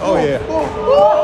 Oh, yeah.